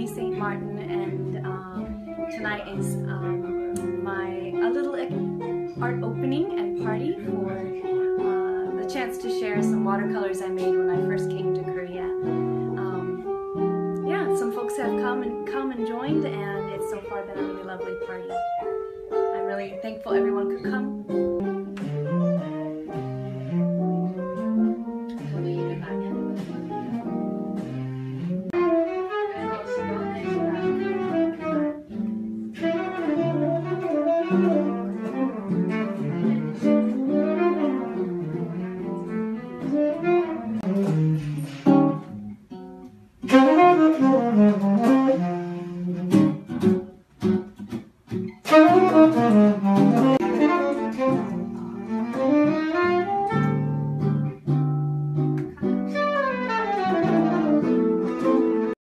Natalie St. Martin, and um, tonight is um, my a little art opening and party for uh, the chance to share some watercolors I made when I first came to Korea. Um, yeah, some folks have come and come and joined, and it's so far been a really lovely party. I'm really thankful everyone could come. Thank you.